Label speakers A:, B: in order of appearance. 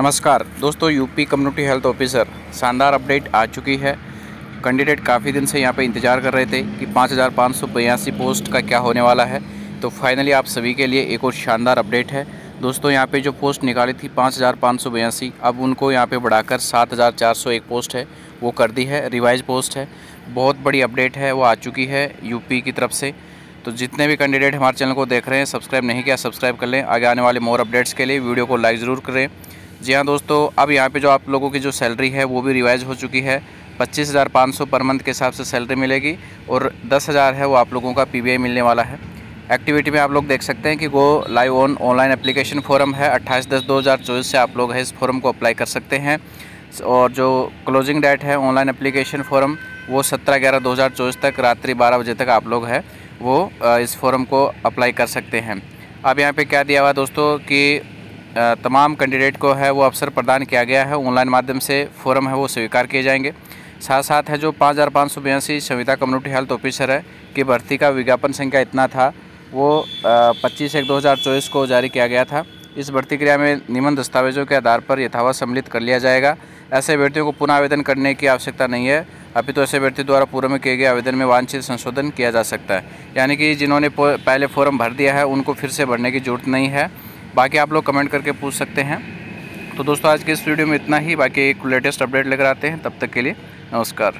A: नमस्कार। दोस्तों, UP community health officer शानदार अपडेट आ चुकी है। कैंडिडेट काफ़ी दिन से यहाँ पे इंतज़ार कर रहे थे कि पाँच हज़ार पाँच सौ बयासी पोस्ट का क्या होने वाला है। तो फाइनली आप सभी के लिए एक और शानदार अपडेट है। दोस्तों, यहाँ पे जो पोस्ट निकाली थी पाँच हज़ार पाँच सौ बयासी, अब उनको यहाँ पे बढ़ाकर सात हज़ार चार सौ एक पोस्ट है। वो कर दी है, रिवाइज पोस्ट है। बहुत बड़ी अपडेट है, वो आ चुकी है यूपी की तरफ़ से। तो जितने भी कैंडिडेट हमारे चैनल को देख रहे हैं, सब्सक्राइब नहीं किया, सब्सक्राइब कर लें। आगे आने वाले मोर अपडेट्स के लिए वीडियो को लाइक ज़रूर करें। जी हाँ दोस्तों, अब यहाँ पे जो आप लोगों की जो सैलरी है वो भी रिवाइज हो चुकी है। पच्चीस हज़ार पाँच सौ पर मंथ के हिसाब से सैलरी मिलेगी और दस हज़ार है वो आप लोगों का पीबीआई मिलने वाला है। एक्टिविटी में आप लोग देख सकते हैं कि वो live on online application form है। अट्ठाईस दस दो हज़ार चौबीस से आप लोग इस फॉरम को अप्लाई कर सकते हैं। और जो क्लोजिंग डेट है ऑनलाइन एप्लीकेशन फॉरम वो सत्रह ग्यारह दो हज़ार चौबीस तक रात्रि बारह बजे तक आप लोग है वो इस फॉरम को अप्लाई कर सकते हैं। अब यहाँ पे क्या दिया हुआ दोस्तों कि तमाम कैंडिडेट को है, वो अवसर प्रदान किया गया है, ऑनलाइन माध्यम से फॉरम है, वो स्वीकार किए जाएँगे। साथ साथ है जो पाँच हज़ार पाँच सौ बयासी संविता कम्युनिटी हेल्थ ऑफिसर है, कि भर्ती का विज्ञापन संख्या इतना था, वो पच्चीस एक दो हज़ार चौबीस को जारी किया गया था। इस भर्ती क्रिया में निम्न दस्तावेजों के आधार पर यथावत सम्मिलित कर लिया जाएगा। ऐसे अभ्यर्थियों को पुनः आवेदन करने की आवश्यकता नहीं है अभी तो ऐसे अभ्यर्थी द्वारा पूर्व में किए गए आवेदन में वांछित संशोधन किया जा सकता है। यानी कि जिन्होंने पहले फॉर्म भर दिया है, उनको फिर से भरने की ज़रूरत नहीं है। बाकी आप लोग कमेंट करके पूछ सकते हैं। तो दोस्तों, आज के इस वीडियो में इतना ही। बाकी एक लेटेस्ट अपडेट लेकर आते हैं। तब तक के लिए नमस्कार।